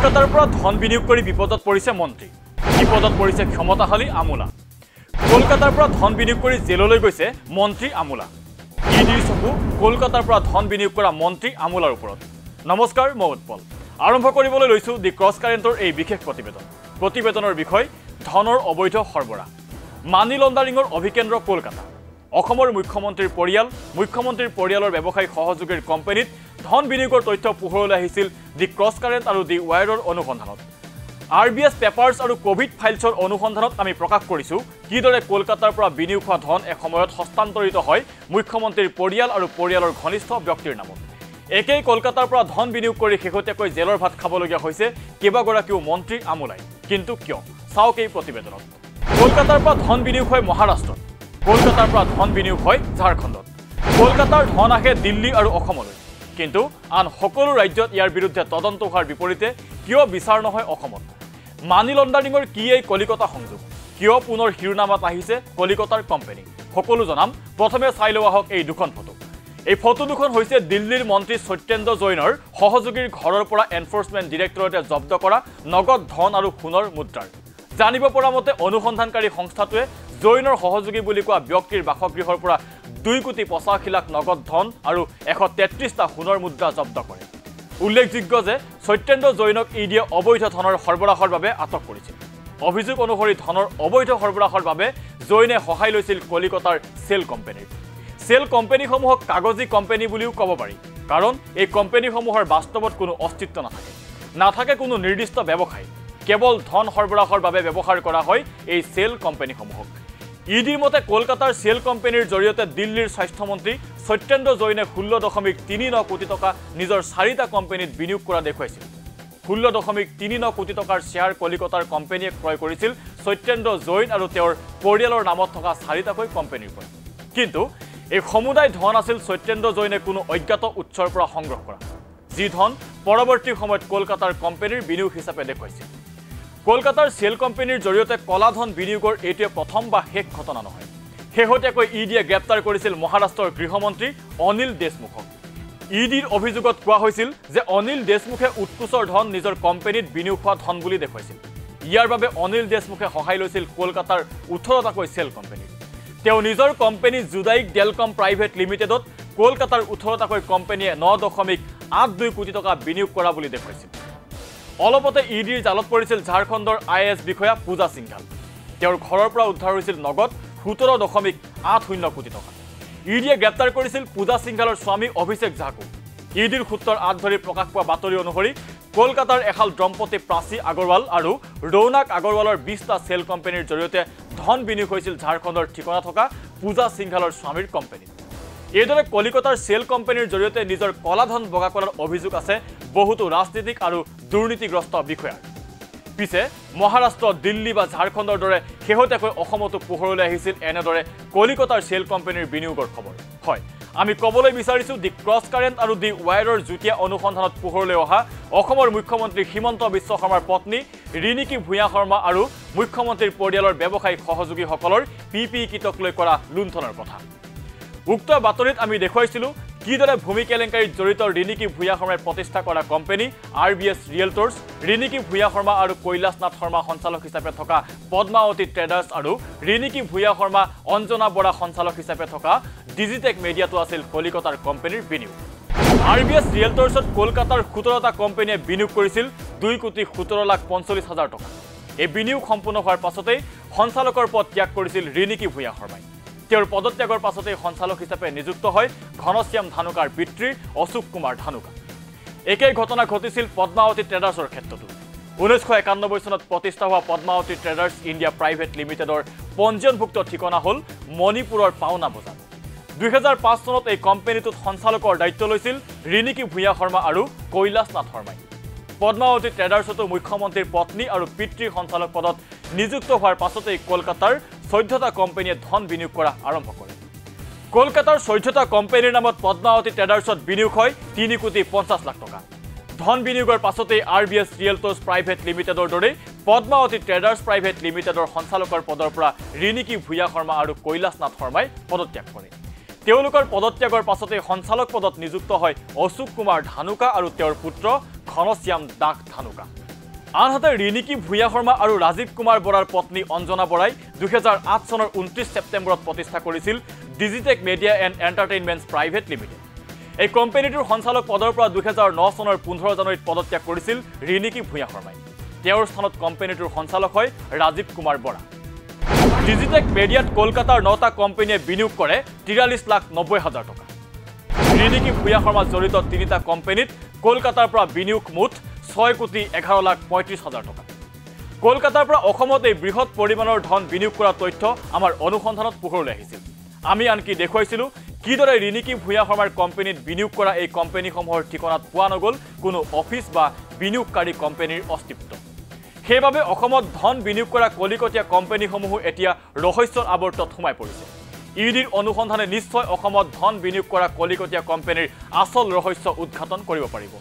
কলকাতাৰ পৰা ধন বিনিয়োগ কৰি বিপদত পৰিছে মন্ত্ৰী। বিপদত পৰিছে ক্ষমতাশালী আমোলা। কলকাতাৰ পৰা ধন বিনিয়োগ কৰি জেললৈ গৈছে মন্ত্ৰী আমোলা। ইডিৰ চকু কলকাতাৰ পৰা ধন বিনিয়োগ কৰা মন্ত্ৰী আমোলাৰ ওপৰত। নমস্কাৰ মই উৎপল। আৰম্ভ কৰিবলৈ লৈছোঁ দি ক্ৰছ কাৰেণ্টৰ এই বিশেষ প্ৰতিবেদন। প্ৰতিবেদনৰ বিষয় ধনৰ অবৈধ সৰবৰাহ। মানি লণ্ডাৰিঙৰ অভিকেন্দ্ৰ কলকাতা। অসমৰ মুখ্যমন্ত্ৰীৰ পৰিয়াল মুখ্যমন্ত্ৰীৰ পৰিয়ালৰ ব্যৱসায়িক সহযোগীৰ কোম্পানীত ধন বিনিয়োগৰ তথ্য পোহৰলৈ আহিছিল দি ক্ৰছ কাৰেণ্ট আৰু দি ৱায়াৰৰ অনুসন্ধানত। আৰ বি এছ পেপাৰ্ছ আৰু কভিড ফাইলছৰ অনুসন্ধানত আমি প্ৰকাশ কৰিছোঁ কিদৰে কলকাতাৰ পৰা বিনিয়োগ হোৱা ধন এসময়ত হস্তান্তৰিত হয় মুখ্যমন্ত্ৰীৰ পৰিয়াল আৰু পৰিয়ালৰ ঘনিষ্ঠ ব্যক্তিৰ নামত। একেই কলকাতাৰ পৰা ধন বিনিয়োগ কৰি শেহতীয়াকৈ জেলৰ ভাত খাবলগীয়া হৈছে কেইবাগৰাকীও মন্ত্ৰী আমোলাই। কিন্তু কিয়? চাওক এই প্ৰতিবেদনত। কলকাতাৰ পৰা ধন বিনিয়োগ হয় মহাৰাষ্ট্ৰত। কলকাতাৰ পৰা ধন বিনিয়োগ হয় ঝাৰখণ্ডত। কলকাতাৰ ধন আহে দিল্লী আৰু অসমলৈ। কিন্তু আন সকলো ৰাজ্যত ইয়াৰ বিৰুদ্ধে তদন্ত হোৱাৰ বিপৰীতে কিয় বিচাৰ নহয় অসমত? মানি লণ্ডাৰিঙৰ কি এই কলিকতা সংযোগ? কিয় পুনৰ শিৰোনামাত আহিছে কলিকতাৰ কোম্পানী? সকলো জনাম। প্ৰথমে চাই লোৱা হওক এই দুখন ফটো। এই ফটো দুখন হৈছে দিল্লীৰ মন্ত্ৰী সত্যেন্দ্ৰ জৈনৰ সহযোগীৰ ঘৰৰ পৰা এনফৰ্চমেণ্ট ডিৰেক্টৰেটে জব্দ কৰা নগদ ধন আৰু সোণৰ মুদ্ৰাৰ। জানিব পৰা মতে অনুসন্ধানকাৰী সংস্থাটোৱে জৈনৰ সহযোগী বুলি কোৱা ব্যক্তিৰ বাসগৃহৰ পৰা দুই কোটি পঁচাশী লাখ নগদ ধন আৰু এশ তেত্ৰিছটা সোণৰ মুদ্ৰা জব্দ কৰে। উল্লেখযোগ্য যে সত্যেন্দ্ৰ জৈনক ইডিয়ে অবৈধ ধনৰ সৰবৰাহৰ বাবে আটক কৰিছিল। অভিযোগ অনুসৰি ধনৰ অবৈধ সৰবৰাহৰ বাবে জৈনে সহায় লৈছিল কলিকতাৰ চেল কোম্পানীৰ। চেল কোম্পানীসমূহক কাগজী কোম্পানী বুলিও ক'ব পাৰি কাৰণ এই কোম্পানীসমূহৰ বাস্তৱত কোনো অস্তিত্ব নাথাকে। নাথাকে কোনো নিৰ্দিষ্ট ব্যৱসায়। কেৱল ধন সৰবৰাহৰ বাবে ব্যৱহাৰ কৰা হয় এই চেল কোম্পানীসমূহক। ইডিৰ মতে কলকাতাৰ চেল কোম্পানীৰ জৰিয়তে দিল্লীৰ স্বাস্থ্যমন্ত্ৰী সত্যেন্দ্ৰ জৈনে ষোল্ল দশমিক তিনি ন কোটি টকা নিজৰ চাৰিটা কোম্পানীত বিনিয়োগ কৰা দেখুৱাইছিল। ষোল্ল দশমিক তিনি ন কোটি টকাৰ শ্বেয়াৰ কলিকতাৰ কোম্পানীয়ে ক্ৰয় কৰিছিল। সত্যেন্দ্ৰ জৈন আৰু তেওঁৰ পৰিয়ালৰ নামত থকা চাৰিটাকৈ কোম্পানীৰ পৰা। কিন্তু এই সমুদায় ধন আছিল সত্যেন্দ্ৰ জৈনে কোনো অজ্ঞাত উৎসৰ পৰা সংগ্ৰহ কৰা। যি ধন পৰৱৰ্তী সময়ত কলকাতাৰ কোম্পানীৰ বিনিয়োগ হিচাপে দেখুৱাইছিল। কলকাতাৰ চেল কোম্পানীৰ জৰিয়তে কলা ধন বিনিয়োগৰ এইটোৱে প্ৰথম বা শেষ ঘটনা নহয়। শেহতীয়াকৈ ইডিয়ে গ্ৰেপ্তাৰ কৰিছিল মহাৰাষ্ট্ৰৰ গৃহমন্ত্ৰী অনিল দেশমুখক। ইডিৰ অভিযোগত কোৱা হৈছিল যে অনিল দেশমুখে উৎকোচৰ ধন নিজৰ কোম্পানীত বিনিয়োগ হোৱা ধন বুলি দেখুৱাইছিল। ইয়াৰ বাবে অনিল দেশমুখে সহায় লৈছিল কলকাতাৰ ওঠৰটাকৈ চেল কোম্পানীৰ তেওঁ নিজৰ কোম্পানী জুদাইক ডেলকম প্ৰাইভেট লিমিটেডত কলকাতাৰ ওঠৰটাকৈ কোম্পানীয়ে ন দশমিক আঠ দুই কোটি টকা বিনিয়োগ কৰা বুলি দেখুৱাইছিল। অলপতে ইডিৰ জালত পৰিছিল ঝাৰখণ্ডৰ আই এ এছ বিষয়া পূজা সিংঘাল। তেওঁৰ ঘৰৰ পৰা উদ্ধাৰ হৈছিল নগদ সোতৰ দশমিক আঠ শূন্য কোটি টকা। ইডিয়ে গ্ৰেপ্তাৰ কৰিছিল পূজা সিংঘালৰ স্বামী অভিষেক ঝাকু। ইডিৰ সূত্ৰৰ আঁত ধৰি প্ৰকাশ পোৱা বাতৰি অনুসৰি কলকাতাৰ এহাল দম্পতী প্ৰাচী আগৰৱাল আৰু ৰৌনাক আগৰৱালৰ বিছটা চেল কোম্পানীৰ জৰিয়তে ধন বিনিয়োগ হৈছিল ঝাৰখণ্ডৰ ঠিকনা থকা পূজা সিংঘালৰ স্বামীৰ কোম্পানীত। এইদৰে কলিকতাৰ চেল কোম্পানীৰ জৰিয়তে নিজৰ কলাধন বগা কৰাৰ অভিযোগ আছে বহুতো ৰাজনীতিক আৰু দুৰ্নীতিগ্ৰস্ত বিষয়াৰ পিছে মহাৰাষ্ট্ৰ দিল্লী বা ঝাৰখণ্ডৰ দৰে শেহতীয়াকৈ অসমতো পোহৰলৈ আহিছিল এনেদৰে কলিকতাৰ চেল কোম্পানীৰ বিনিয়োগৰ খবৰ। হয় আমি ক'বলৈ বিচাৰিছোঁ দি ক্ৰছ কাৰেণ্ট আৰু দি ৱায়াৰৰ যুটীয়া অনুসন্ধানত পোহৰলৈ অহা অসমৰ মুখ্যমন্ত্ৰী হিমন্ত বিশ্ব শৰ্মাৰ পত্নী ৰিণিকী ভূঞা শৰ্মা আৰু মুখ্যমন্ত্ৰীৰ পৰিয়ালৰ ব্যৱসায়িক সহযোগীসকলৰ পি পি কিটক লৈ কৰা লুণ্ঠনৰ কথা। উক্ত বাতৰিত আমি দেখুৱাইছিলোঁ কিদৰে ভূমি কেলেংকাৰীত জড়িত ৰিণিকী ভূঞা শৰ্মাই প্ৰতিষ্ঠা কৰা company R B S Realtors Riniki Bhuyan Sharma আৰু কৈলাশ নাথ শৰ্মা সঞ্চালক হিচাপে থকা পদ্মাৱতী ট্ৰেডাৰ্ছ আৰু ৰিণিকী ভূঞা শৰ্মা অঞ্জনা বৰা সঞ্চালক হিচাপে থকা ডিজিটেক মেডিয়াটো আছিল কলিকতাৰ কোম্পানীৰ বিনিয়োগ। আৰ বি এছ ৰিয়েলটৰ্ছত কলকাতাৰ সোতৰটা কোম্পানীয়ে বিনিয়োগ কৰিছিল দুই কোটি সোতৰ লাখ পঞ্চল্লিছ হাজাৰ টকা। এই বিনিয়োগ সম্পূৰ্ণ হোৱাৰ পাছতেই সঞ্চালকৰ পদ ত্যাগ কৰিছিল ৰিণিকী ভূঞা শৰ্মাই। তেওঁৰ পদত্যাগৰ পাছতেই সঞ্চালক হিচাপে নিযুক্ত হয় ঘনশ্যাম ধানুকাৰ পিতৃ অশোক কুমাৰ ধানুকা। একেই ঘটনা ঘটিছিল পদ্মাৱতী ট্ৰেডাৰ্ছৰ ক্ষেত্ৰতো। ঊনৈছশ একানব্বৈ চনত প্ৰতিষ্ঠা হোৱা পদ্মাৱতী ট্ৰেডাৰ্ছ ইণ্ডিয়া প্ৰাইভেট লিমিটেডৰ পঞ্জীয়নভুক্ত ঠিকনা হ'ল মণিপুৰৰ পাওনা বজাৰ। দুহেজাৰ পাঁচ চনত এই কোম্পানীটোত সঞ্চালকৰ দায়িত্ব লৈছিল ৰিণিকী ভূঞা শৰ্মা আৰু কৈলাশ নাথ শৰ্মাই। পদ্মাৱতী ট্ৰেডাৰ্ছতো মুখ্যমন্ত্ৰীৰ পত্নী আৰু পিতৃৰ সঞ্চালক পদত নিযুক্ত হোৱাৰ পাছতেই কলকাতাৰ চৈধ্যটা কোম্পানীয়ে ধন বিনিয়োগ কৰা আৰম্ভ কৰে। কলকাতাৰ চৈধ্যটা কোম্পানীৰ নামত পদ্মাৱতী ট্ৰেডাৰ্ছত বিনিয়োগ হয় তিনি কোটি পঞ্চাছ লাখ টকা। ধন বিনিয়োগৰ পাছতেই R B S Realtors private লিমিটেডৰ দৰেই পদ্মাৱতী ট্ৰেডাৰ্ছ প্ৰাইভেট লিমিটেডৰ সঞ্চালকৰ পদৰ পৰা ৰিণিকী ভূঞা শৰ্মা আৰু কৈলাশ নাথ শৰ্মাই পদত্যাগ কৰে। তেওঁলোকৰ পদত্যাগৰ পাছতেই সঞ্চালক পদত নিযুক্ত হয় অশোক কুমাৰ ধানুকা আৰু তেওঁৰ পুত্ৰ ঘনশ্যাম দাস ধানুকা। আনহাতে ৰিণিকী ভূঞা শৰ্মা আৰু ৰাজীৱ কুমাৰ বৰাৰ পত্নী অঞ্জনা বৰাই দুহেজাৰ আঠ চনৰ ঊনত্ৰিছ ছেপ্টেম্বৰত প্ৰতিষ্ঠা কৰিছিল Digitech media and entertainments private limited. এই কোম্পানীটোৰ সঞ্চালক পদৰ পৰা দুহেজাৰ ন চনৰ পোন্ধৰ জানুৱাৰীত পদত্যাগ কৰিছিল ৰিণিকী ভূঞা শৰ্মাই। তেওঁৰ স্থানত কোম্পানীটোৰ সঞ্চালক হয় ৰাজীৱ কুমাৰ বৰা। ডিজিটেক মেডিয়াত কলকাতাৰ নটা কোম্পানীয়ে বিনিয়োগ কৰে তিৰাল্লিছ লাখ নব্বৈ হাজাৰ টকা। ৰিণিকী ভূঞা শৰ্মা জড়িত তিনিটা কোম্পানীত কলকাতাৰ পৰা বিনিয়োগ মুঠ ছয় কোটি এঘাৰ লাখ পঁয়ত্ৰিছ হাজাৰ টকা। কলকাতাৰ পৰা অসমত এই বৃহৎ পৰিমাণৰ ধন বিনিয়োগ কৰা তথ্য আমাৰ অনুসন্ধানত পোহৰলৈ আহিছিল। আমি আনকি দেখুৱাইছিলোঁ কিদৰে ৰিণিকী ভূঞা শৰ্মাৰ কোম্পানীত বিনিয়োগ কৰা এই কোম্পানীসমূহৰ ঠিকনাত পোৱা নগ'ল কোনো অফিচ বা বিনিয়োগকাৰী কোম্পানীৰ অস্তিত্ব। সেইবাবে অসমত ধন বিনিয়োগ কৰা কলিকটীয়া কোম্পানীসমূহো এতিয়া ৰহস্যৰ আৱৰ্তত সোমাই পৰিছে। ই ডিৰ অনুসন্ধানে নিশ্চয় অসমত ধন বিনিয়োগ কৰা কলিকটীয়া কোম্পানীৰ আচল ৰহস্য উদঘাটন কৰিব পাৰিব।